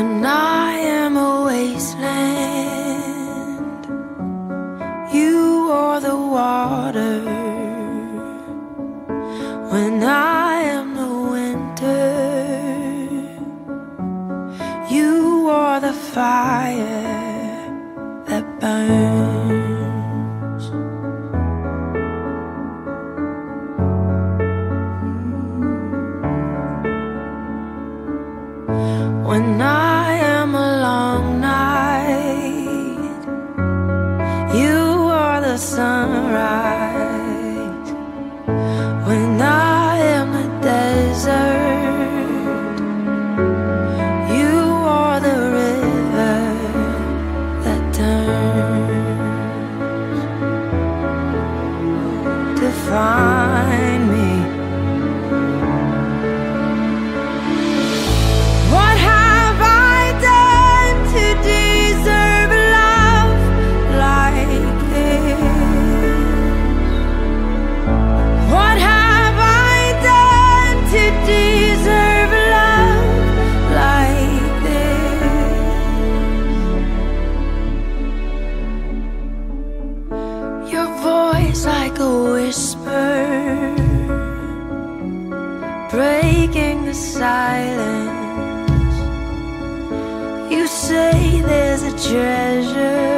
When I am a wasteland, you are the water. When I am the winter, you are the fire that burns. When I sunrise. When I am a desert, you are the river that turns to find breaking the silence. You say there's a treasure,